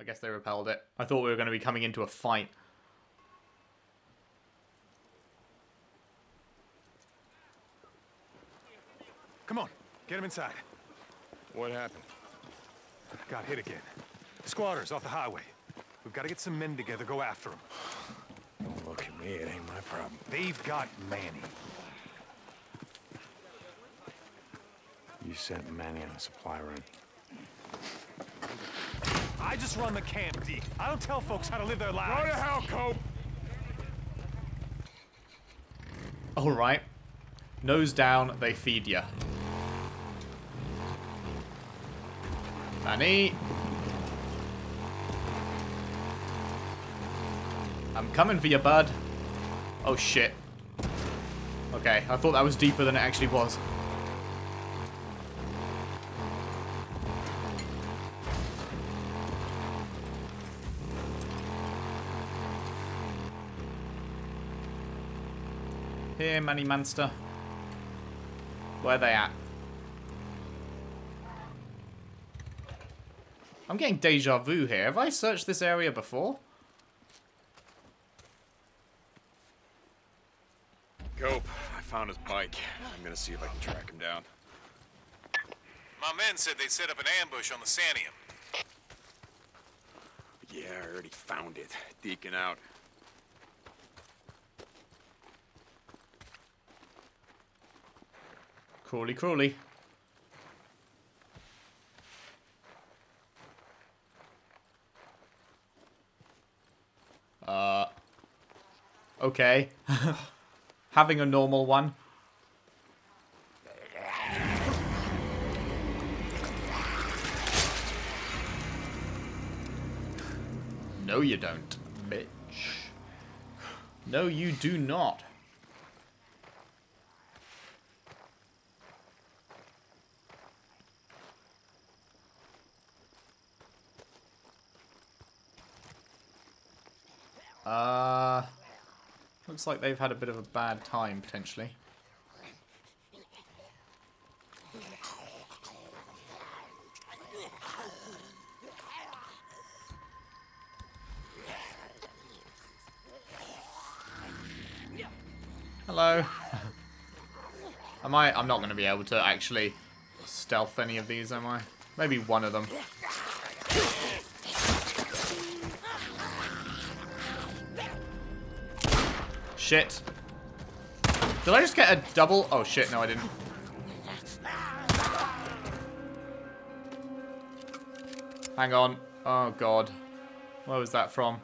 I guess they repelled it. I thought we were going to be coming into a fight. Come on, get him inside. What happened? Got hit again. Squatters off the highway. We've got to get some men together, go after them. Don't look at me, it ain't my problem. They've got Manny. You sent Manny on a supply run. I just run the camp, Deke. I don't tell folks how to live their lives. Go to hell, Cope! Alright. Nose down, they feed ya. Manny. I'm coming for you, bud. Oh, shit. Okay, I thought that was deeper than it actually was. Here, Manny Manster. Where they at? I'm getting deja vu here. Have I searched this area before? Cope, I found his bike. I'm gonna see if I can track him down. My men said they'd set up an ambush on the Sanium. Yeah, I already found it. Deacon out. Crawly, crawly. Uh. Okay. Having a normal one. No, you don't, bitch. No, you do not. Uh, looks like they've had a bit of a bad time, potentially. Hello. am I? I'm not going to be able to actually stealth any of these, am I? Maybe one of them. Shit. Did I just get a double? Oh shit, no I didn't. Hang on. Oh god. Where was that from?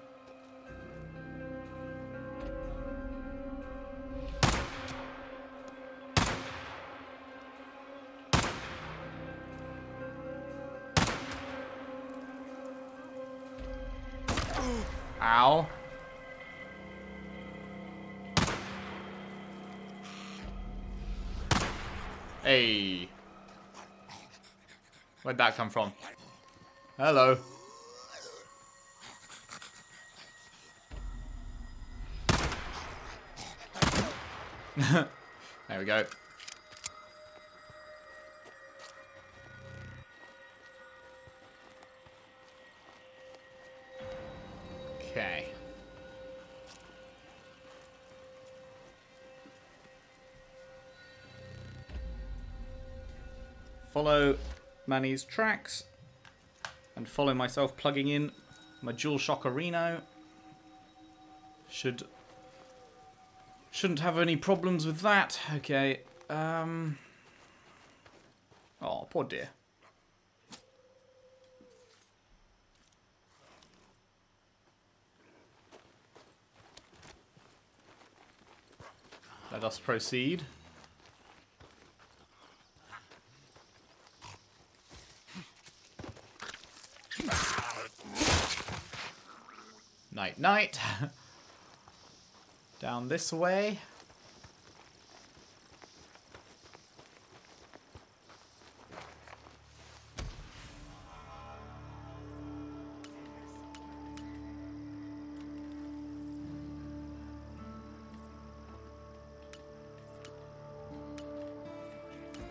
Where'd that come from? Hello. there we go. Okay. Follow Manny's tracks and follow myself plugging in my DualShock Reno. Should shouldn't have any problems with that. Okay. Um. Oh, poor dear. Let us proceed. Night. Down this way.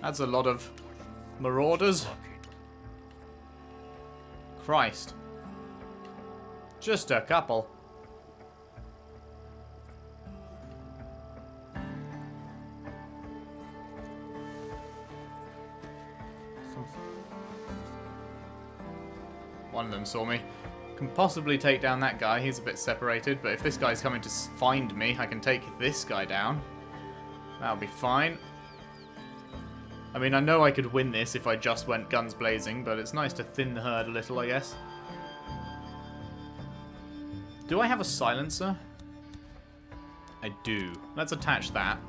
That's a lot of marauders. Christ. Just a couple. One of them saw me. Can possibly take down that guy. He's a bit separated. But if this guy's coming to find me, I can take this guy down. That'll be fine. I mean, I know I could win this if I just went guns blazing, but it's nice to thin the herd a little, I guess. Do I have a silencer? I do. Let's attach that.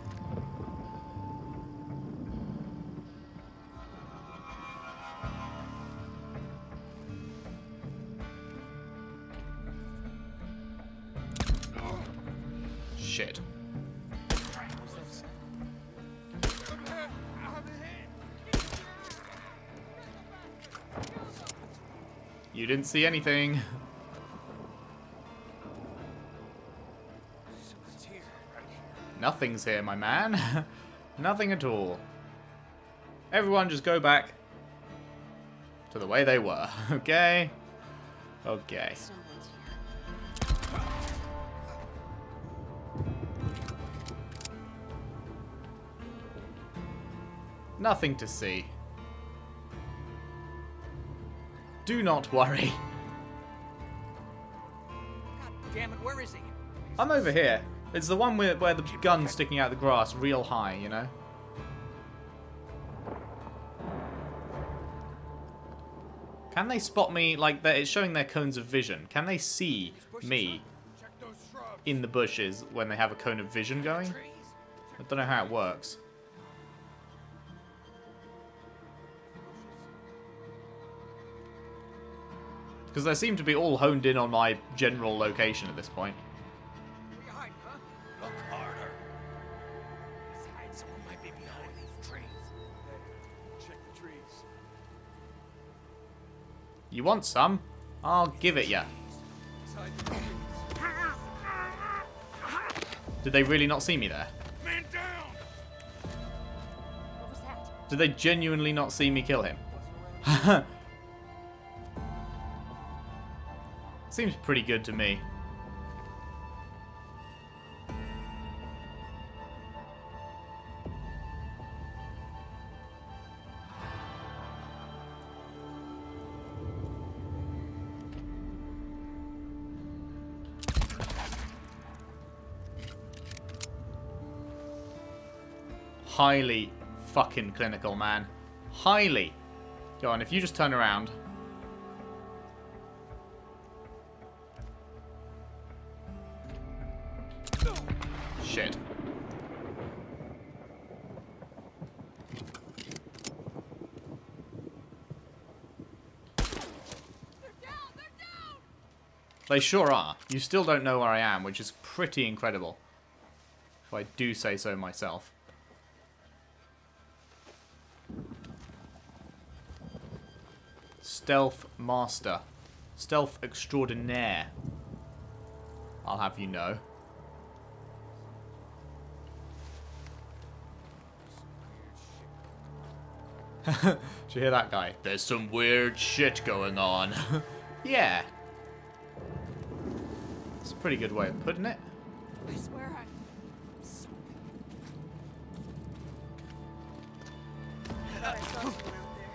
Didn't see anything. Nothing's here, my man. Nothing at all. Everyone just go back to the way they were, okay? Okay. Nothing to see. Do not worry. God damn it, where is he? I'm over here. It's the one where, where the gun's sticking out the grass real high, you know? Can they spot me, like, it's showing their cones of vision. Can they see me Check those shrubs. in the bushes when they have a cone of vision going? I don't know how it works. Because they seem to be all honed in on my general location at this point. Where you huh? Look harder. He's. Someone might be behind these trees. Check the trees. You want some? I'll give it ya. Inside the trees. Did they really not see me there? Man down! What was that? Did they genuinely not see me kill him? Seems pretty good to me. Highly fucking clinical, man. Highly. Go on, if you just turn around. They sure are. You still don't know where I am, which is pretty incredible. If I do say so myself. Stealth Master. Stealth Extraordinaire. I'll have you know. Did you hear that guy? There's some weird shit going on. yeah. Pretty good way of putting it. I swear I... I saw someone out there.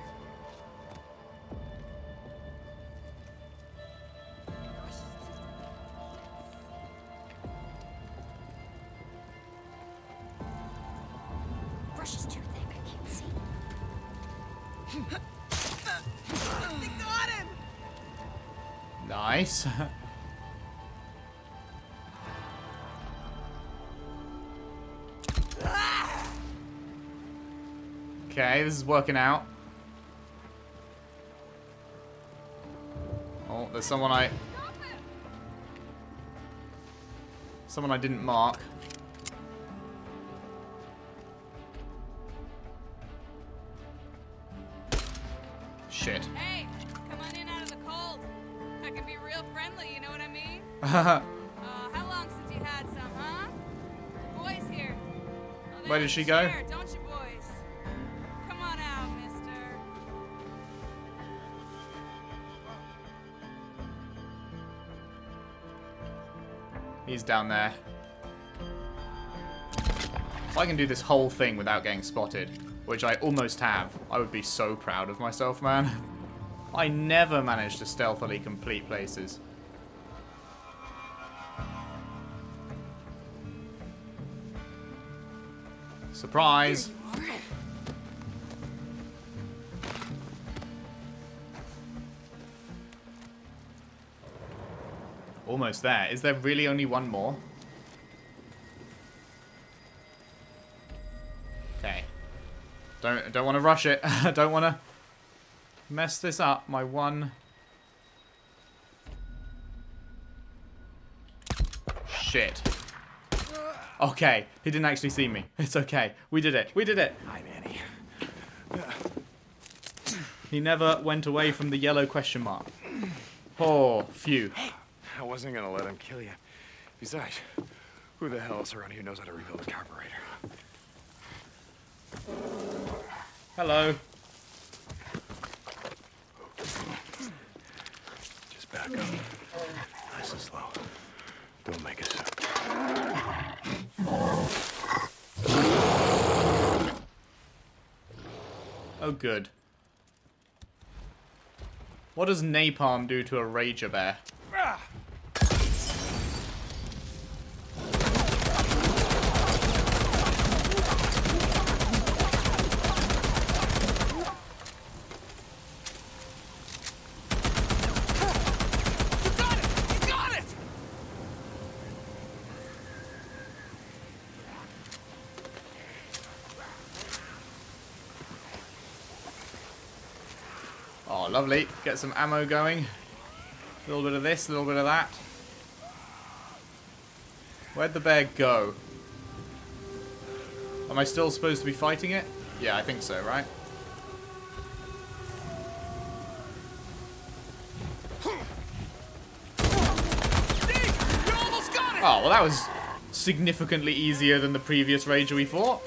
Brush is too thick. I can't see. They got him! Nice. okay, this is working out. Oh, there's someone I... Someone I didn't mark. Shit. Hey, come on in out of the cold. I can be real friendly, you know what I mean? Uh, how long since you had some, huh? Boys here. Oh, Where did she go? share, He's down there. If I can do this whole thing without getting spotted, which I almost have, I would be so proud of myself, man. I never manage to stealthily complete places. Surprise! Almost there. Is there really only one more? Okay. Don't don't want to rush it. I don't want to mess this up. My one. Shit. Okay, he didn't actually see me. It's okay. We did it. We did it. Hi, Manny. He never went away from the yellow question mark. Oh, phew. I wasn't gonna let him kill you. Besides, who the hell else around here knows how to rebuild a carburetor? Hello. Just back up. Nice and slow. Don't make a sound. Oh, good. What does napalm do to a rager bear? You got it! You got it! Oh, lovely. Get some ammo going. A little bit of this, a little bit of that. Where'd the bear go? Am I still supposed to be fighting it? Yeah, I think so, right? Oh, well that was significantly easier than the previous rage we fought.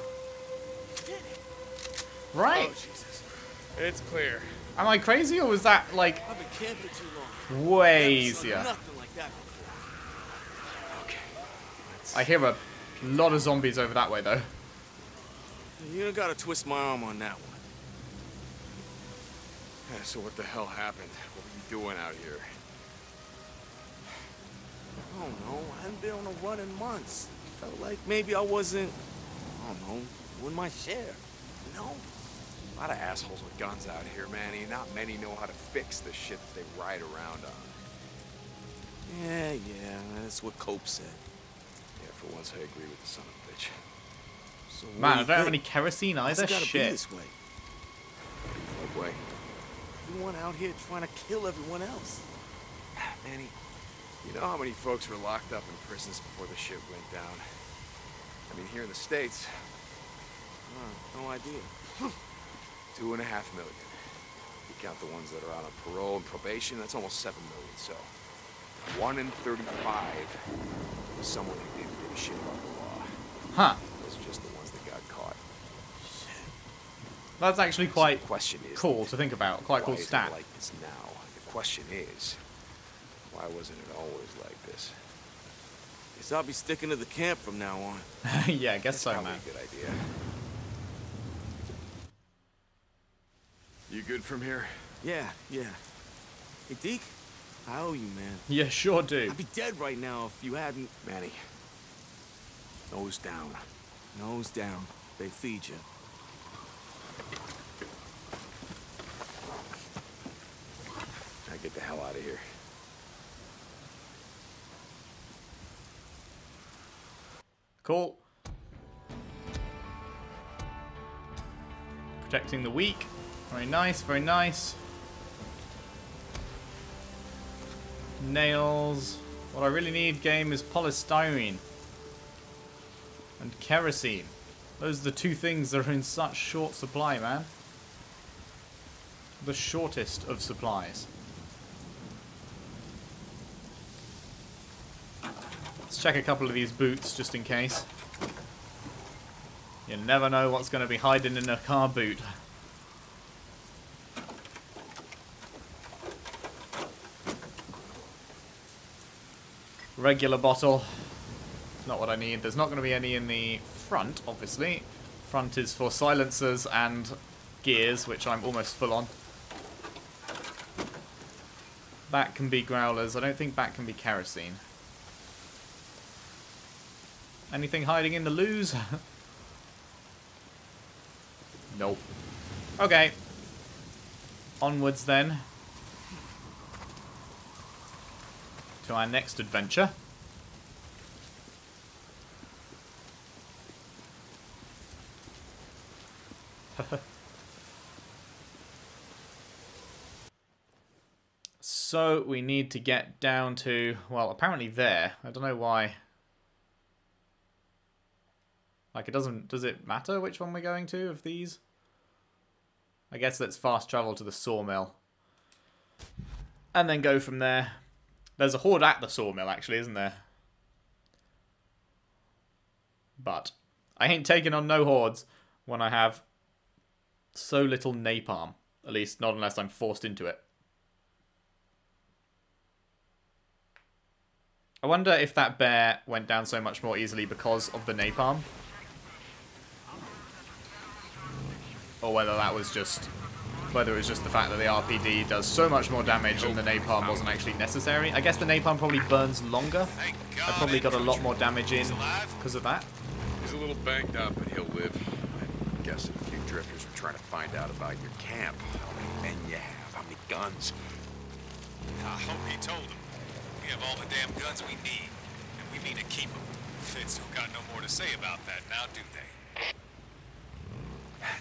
Right? Oh. It's clear. Am I crazy or was that, like, I've been camping too long. way easier? Like. Okay. I hear a lot of zombies over that way, though. You gotta twist my arm on that one. Yeah, so what the hell happened? What were you doing out here? I don't know. I hadn't been on a run in months. Felt like maybe I wasn't, I don't know, doing my share. You know? A lot of assholes with guns out here, Manny. Not many know how to fix the shit that they ride around on. Yeah, yeah, that's what Cope said. Yeah, for once I agree with the son of a bitch. So Man, do I don't have any kerosene Why's either. it gotta be Shit. this way? What way? Everyone out here trying to kill everyone else. Ah, Manny, you know how many folks were locked up in prisons before the shit went down? I mean, here in the States, no idea. two and a half million. You count the ones that are out on parole and probation, that's almost seven million. So, one in 35 was someone who didn't give a shit about the law. Huh. Those are just the ones that got caught. That's actually quite the question is, cool to think about. Quite why cool is stat. like this now? The question is, why wasn't it always like this? Guess I'll be sticking to the camp from now on. yeah, I guess so, Probably man. a good idea. You good from here? Yeah, yeah. Hey, Deke, I owe you, man. Yeah, sure do. I'd be dead right now if you hadn't Manny, nose down. nose down. They feed you. I get the hell out of here. Cool. Protecting the weak. Very nice, very nice. Nails. What I really need, game, is polystyrene. And kerosene. Those are the two things that are in such short supply, man. The shortest of supplies. Let's check a couple of these boots just in case. You never know what's going to be hiding in a car boot. Regular bottle. Not what I need. There's not going to be any in the front, obviously. Front is for silencers and gears, which I'm almost full on. Back can be growlers. I don't think back can be kerosene. Anything hiding in the loos? nope. Okay. Onwards then. To our next adventure. so we need to get down to, well, apparently there. I don't know why. Like, it doesn't, does it matter which one we're going to of these? I guess let's fast travel to the sawmill. And then go from there. There's a horde at the sawmill, actually, isn't there? But I ain't taking on no hordes when I have so little napalm. At least, not unless I'm forced into it. I wonder if that bear went down so much more easily because of the napalm. Or whether that was just... Whether it was just the fact that the RPD does so much more damage and the napalm wasn't actually necessary. I guess the napalm probably burns longer. I probably got a lot more damage in because of that. He's a little banged up, but he'll live. I guess if a few drifters were trying to find out about your camp, how many men you have, how many guns. I hope he told them. We have all the damn guns we need, and we need to keep them. Feds don't got no more to say about that now, do they?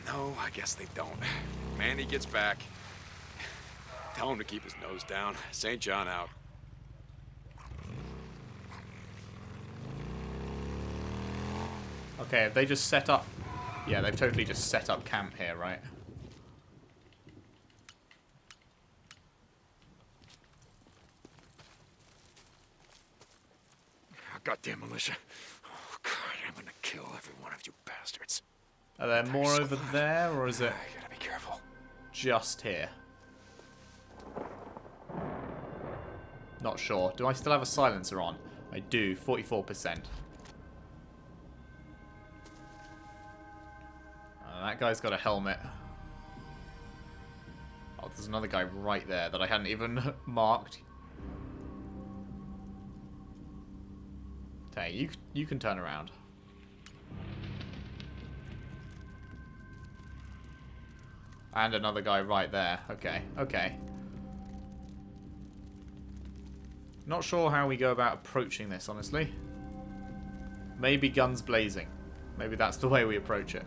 No, I guess they don't. Manny gets back. Tell him to keep his nose down. St. John out. Okay, have they just set up... Yeah, they've totally just set up camp here, right? Ah, goddamn militia. Oh, God, I'm gonna kill every one of you bastards. Are there more over there, or is it ah, I gotta be careful. Just here? Not sure. Do I still have a silencer on? I do, 44%. Uh, that guy's got a helmet. Oh, there's another guy right there that I hadn't even marked. Okay, you, you can turn around. And another guy right there. Okay, okay. Not sure how we go about approaching this, honestly. Maybe guns blazing. Maybe that's the way we approach it.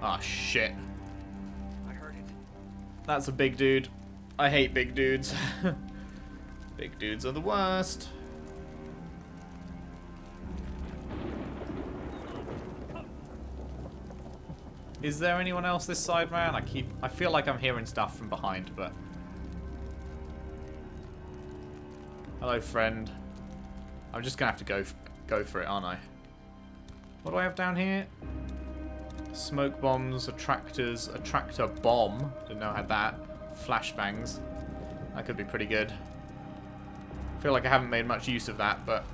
Ah, shit. That's a big dude. I hate big dudes. big dudes are the worst. Is there anyone else this side, man? I keep... I feel like I'm hearing stuff from behind, but... Hello, friend. I'm just gonna have to go go for it, aren't I? What do I have down here? Smoke bombs, attractors, attractor bomb. Didn't know I had that. Flashbangs. That could be pretty good. feel like I haven't made much use of that, but...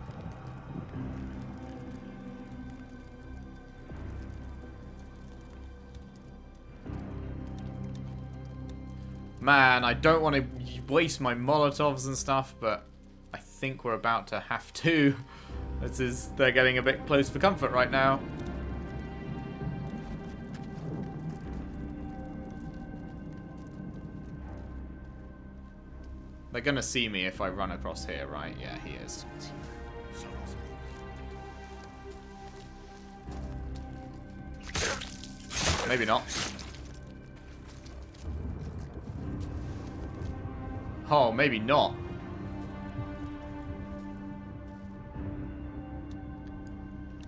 Man, I don't want to waste my Molotovs and stuff, but I think we're about to have to. This is, they're getting a bit close for comfort right now. They're gonna see me if I run across here, right? Yeah, he is. Maybe not. Oh, maybe not.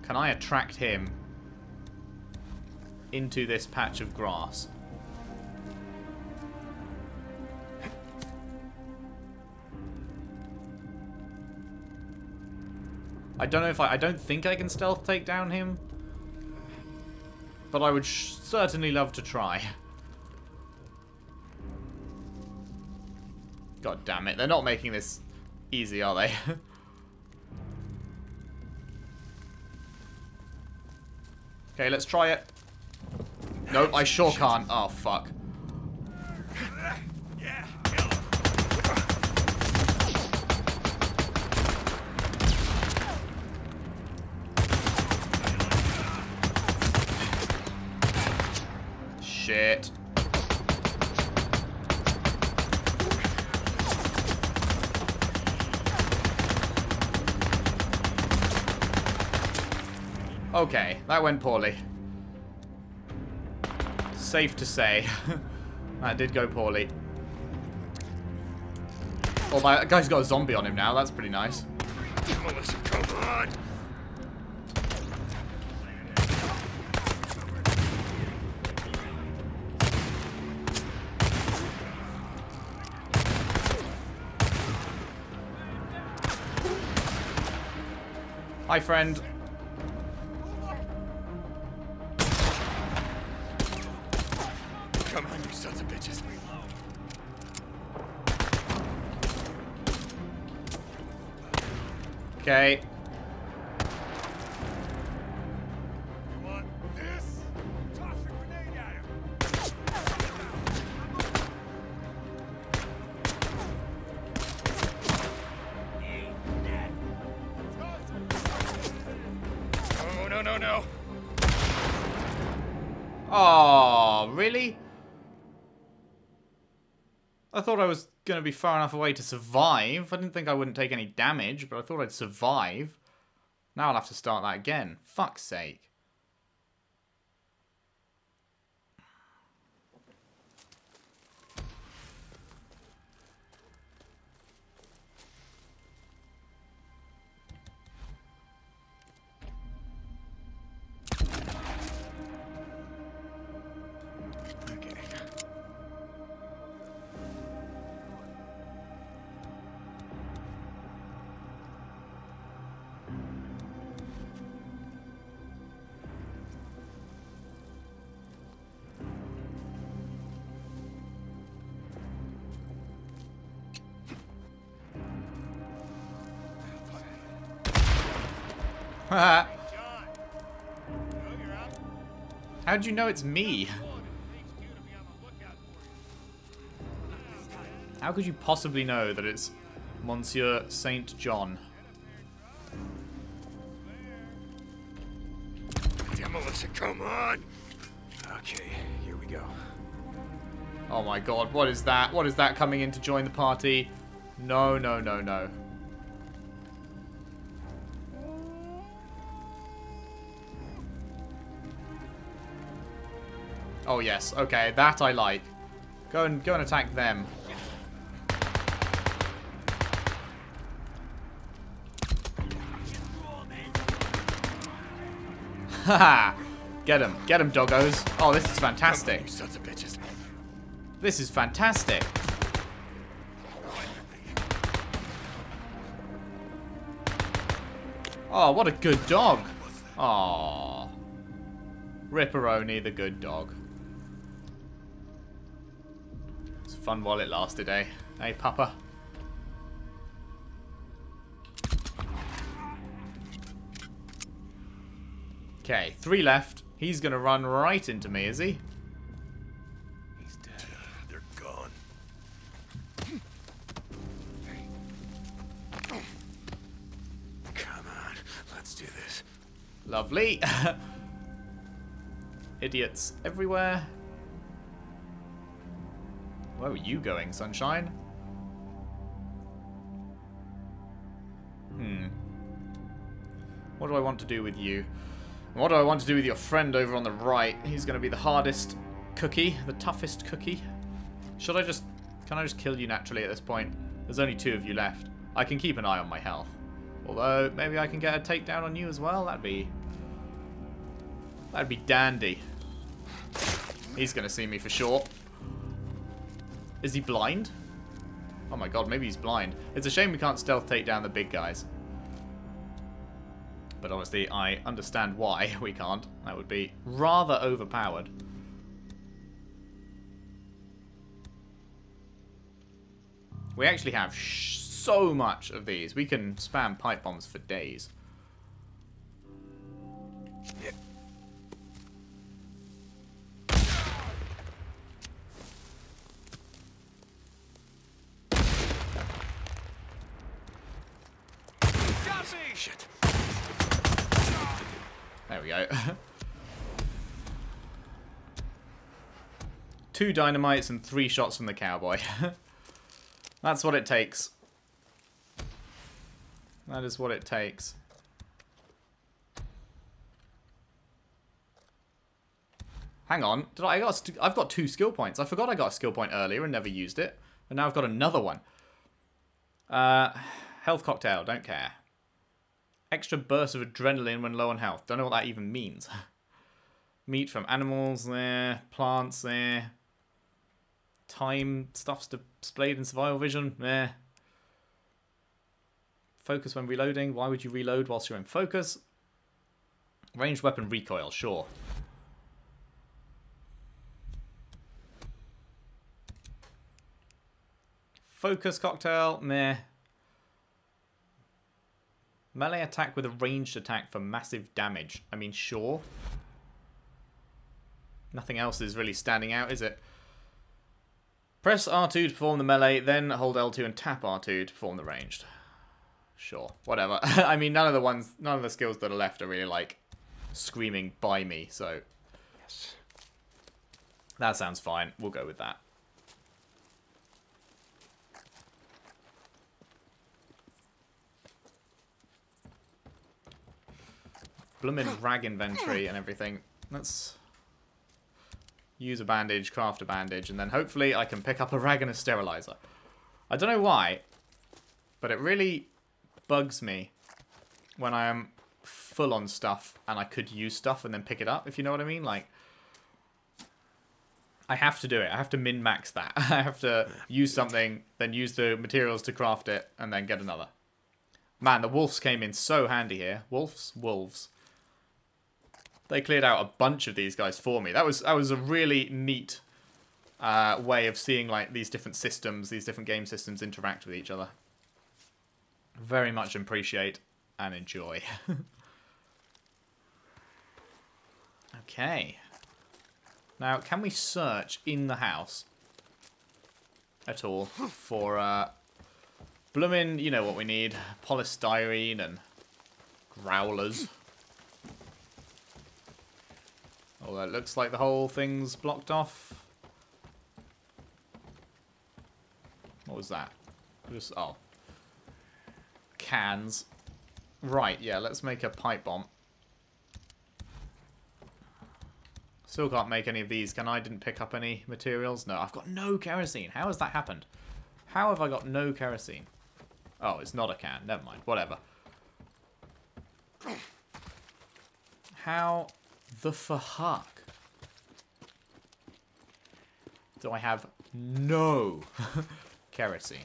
Can I attract him into this patch of grass? I don't know if I... I don't think I can stealth take down him. But I would certainly love to try. God damn it. They're not making this easy, are they? okay, let's try it. Nope, I sure can't. Oh, fuck. That went poorly. Safe to say. that did go poorly. Oh, my guy's got a zombie on him now. That's pretty nice. Hi, friend. Sons of bitches. Okay. Thought I was going to be far enough away to survive. I didn't think I wouldn't take any damage, but I thought I'd survive. Now I'll have to start that again. Fuck's sake. How'd you know it's me? Phone at HQ to be on the lookout for you. How could you possibly know that it's Monsieur Saint John? Damn, militia, come on! Okay, here we go. Oh my god, what is that? What is that coming in to join the party? No, no, no, no. Yes, okay, that I like. Go and go and attack them. Haha! Get him, get him, doggos. Oh, this is fantastic. You sons of bitches. This is fantastic. Oh, what a good dog. Aw. Ripperoni, the good dog. Fun while it lasted, eh? Hey, Papa? Okay, three left. He's gonna run right into me, is he? He's dead. They're gone. Come on, let's do this. Lovely. Idiots everywhere. Where were you going, sunshine? Hmm. What do I want to do with you? What do I want to do with your friend over on the right? He's going to be the hardest cookie, the toughest cookie. Should I just... Can I just kill you naturally at this point? There's only two of you left. I can keep an eye on my health. Although, maybe I can get a takedown on you as well. That'd be... That'd be dandy. He's going to see me for sure. Is he blind? Oh my god, maybe he's blind. It's a shame we can't stealth take down the big guys. But obviously, I understand why we can't. That would be rather overpowered. We actually have so much of these. We can spam pipe bombs for days. Two dynamites and three shots from the cowboy. That's what it takes. That is what it takes. Hang on, did I, I got? i I've got two skill points. I forgot I got a skill point earlier and never used it, and now I've got another one. Uh, health cocktail. Don't care. Extra burst of adrenaline when low on health. Don't know what that even means. Meat from animals there, plants there. Time stuff's displayed in survival vision there. Focus when reloading. Why would you reload whilst you're in focus? Ranged weapon recoil, sure. Focus cocktail, meh. Melee attack with a ranged attack for massive damage. I mean, sure. Nothing else is really standing out, is it? Press R2 to perform the melee, then hold L2 and tap R2 to perform the ranged. Sure, whatever. I mean, none of the ones, none of the skills that are left are really like screaming by me, so Yes. that sounds fine. We'll go with that. Bloomin' rag inventory and everything. Let's use a bandage, craft a bandage, and then hopefully I can pick up a rag and a sterilizer. I don't know why, but it really bugs me when I am full on stuff and I could use stuff and then pick it up, if you know what I mean. Like, I have to do it. I have to min-max that. I have to use something, then use the materials to craft it, and then get another. Man, the wolves came in so handy here. Wolves? Wolves. They cleared out a bunch of these guys for me. That was that was a really neat uh, way of seeing like these different systems, these different game systems interact with each other. Very much appreciate and enjoy. okay. Now, can we search in the house at all for uh, bloomin', you know what we need, polystyrene and growlers? Oh, that looks like the whole thing's blocked off. What was that? Just, oh. Cans. Right, yeah, let's make a pipe bomb. Still can't make any of these, can I? Didn't pick up any materials? No, I've got no kerosene. How has that happened? How have I got no kerosene? Oh, it's not a can. Never mind. Whatever. How the fahak. do I have no kerosene?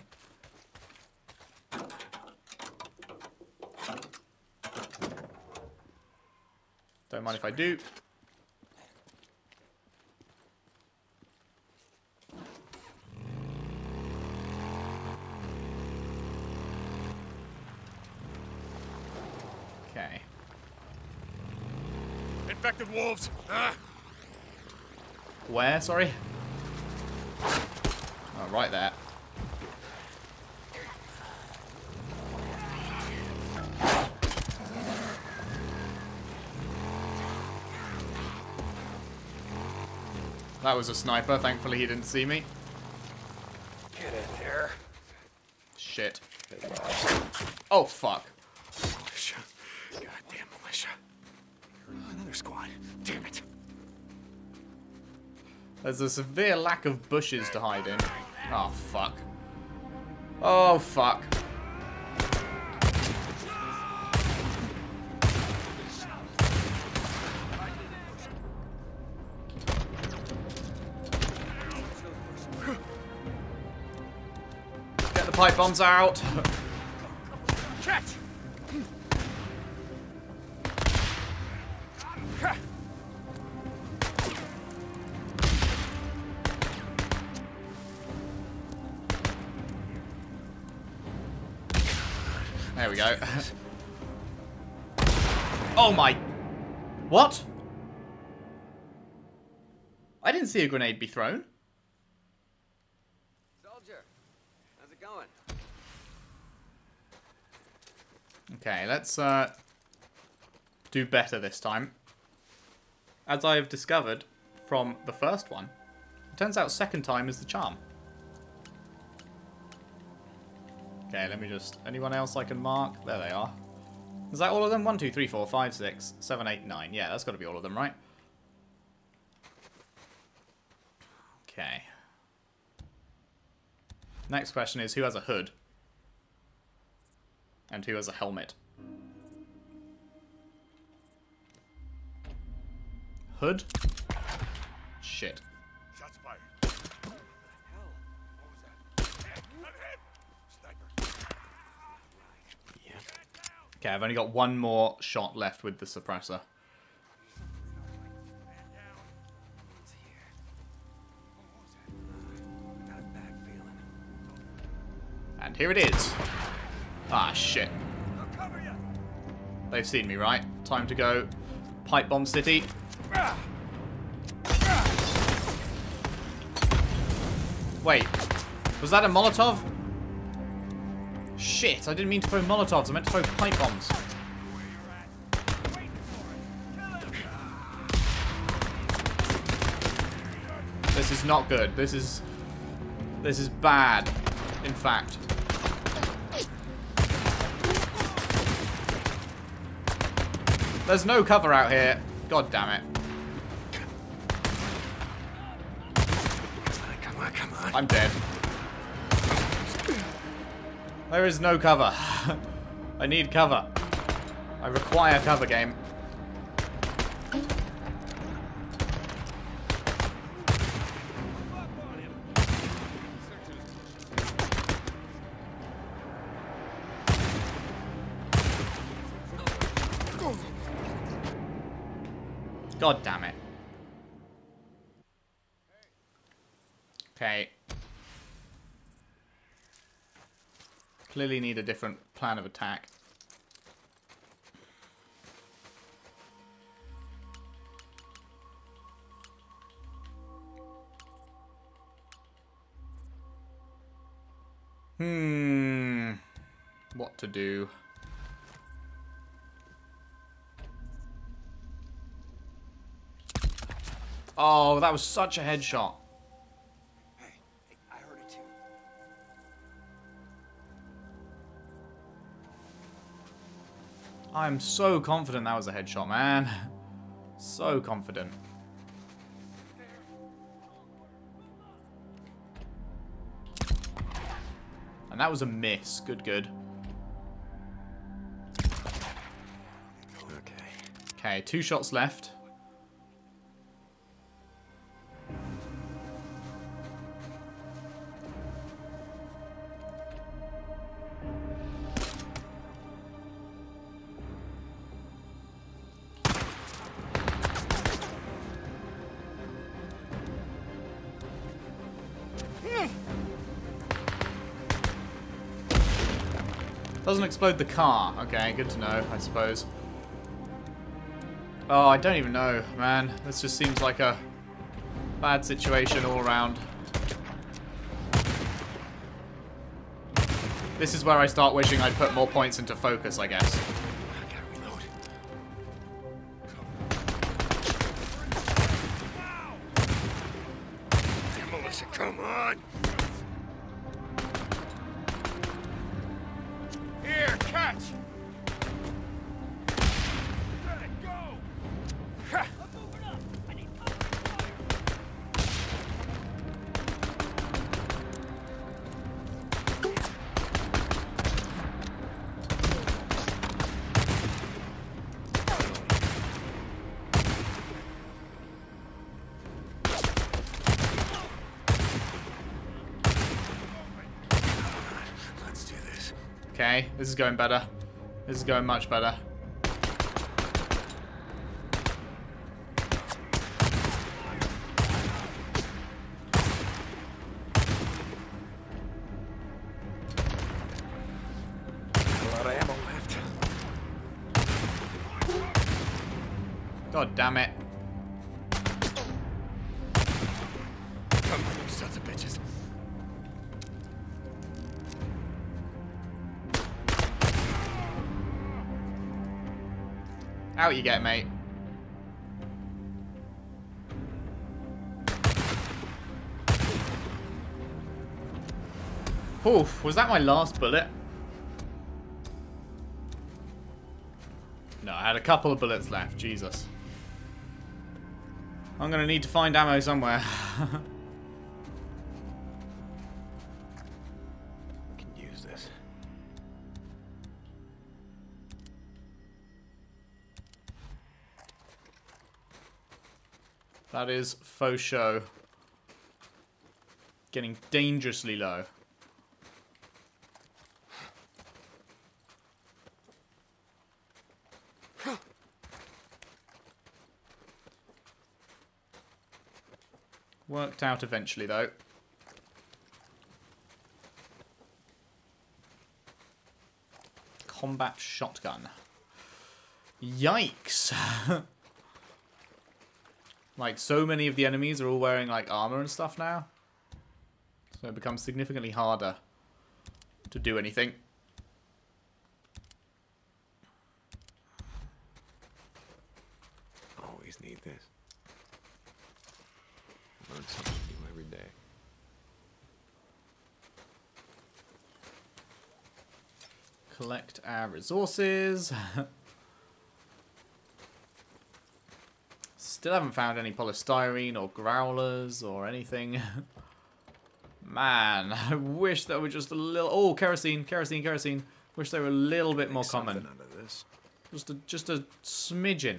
Don't mind if I do. Okay. Infected wolves! Ah! Where, sorry? Oh, right there. That was a sniper. Thankfully, he didn't see me. Get in there. Shit. Oh, fuck. There's a severe lack of bushes to hide in. Oh, fuck. Oh, fuck. Get the pipe bombs out. Catch! There we go. oh my... What? I didn't see a grenade be thrown. Soldier, how's it going? Okay, let's uh, do better this time. As I have discovered from the first one, it turns out second time is the charm. Okay, let me just... Anyone else I can mark? There they are. Is that all of them? 1, 2, 3, 4, 5, 6, 7, 8, 9. Yeah, that's got to be all of them, right? Okay. Next question is, who has a hood? And who has a helmet? Hood? Shit. Okay, I've only got one more shot left with the suppressor. And here it is. Ah, shit. They've seen me, right? Time to go. Pipe Bomb City. Wait. Was that a Molotov? Shit, I didn't mean to throw Molotovs. I meant to throw pipe bombs. This is not good. This is... This is bad. In fact. There's no cover out here. God damn it. Come on, come on. I'm dead. There is no cover. I need cover. I require cover game. God damn it. Okay. Clearly need a different plan of attack. Hmm. What to do? Oh, that was such a headshot. I'm so confident that was a headshot, man. So confident. And that was a miss. Good, good. Okay. Okay, two shots left. Doesn't explode the car. Okay, good to know, I suppose. Oh, I don't even know, man. This just seems like a bad situation all around. This is where I start wishing I'd put more points into focus, I guess. This is going better. This is going much better. God damn it. Out you get, mate. Oof, was that my last bullet? No, I had a couple of bullets left. Jesus. I'm going to need to find ammo somewhere. that is faux show. Getting dangerously low. Worked out eventually, though. Combat shotgun. Yikes! like, so many of the enemies are all wearing, like, armor and stuff now. So it becomes significantly harder to do anything. Always need this. Learn something new every day. Collect our resources. Still haven't found any polystyrene or growlers or anything. Man, I wish there were just a little... Oh, kerosene, kerosene, kerosene. Wish they were a little bit more common. this. Just a, just a smidgen.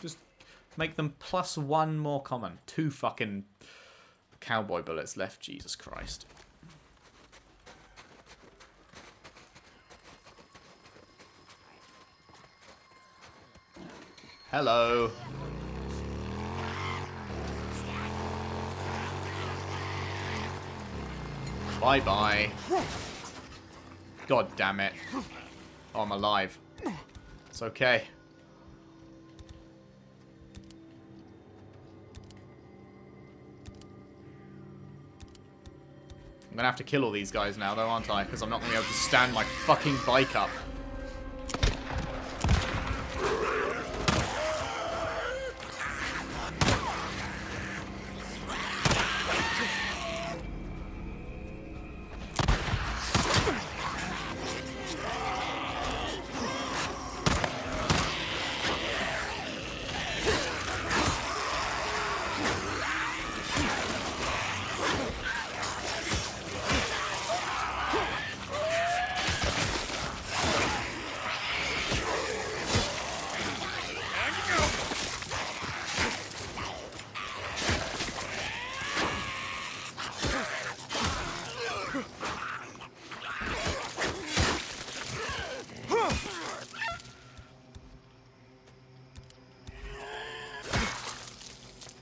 Just make them plus one more common. Two fucking cowboy bullets left. Jesus Christ. Hello. Bye bye. God damn it. Oh, I'm alive. It's okay. I'm gonna have to kill all these guys now, though, aren't I? Because I'm not gonna be able to stand my fucking bike up.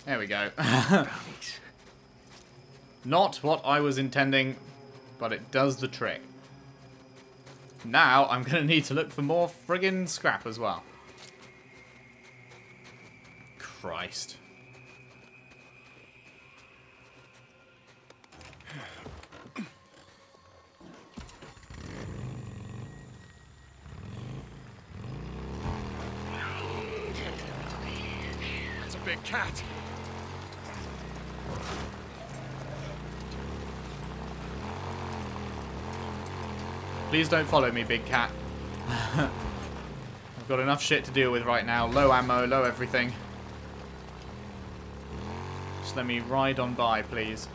There we go. Not what I was intending, but it does the trick. Now, I'm going to need to look for more friggin' scrap as well. Christ. Please don't follow me, big cat. I've got enough shit to deal with right now. Low ammo, low everything. Just let me ride on by, please.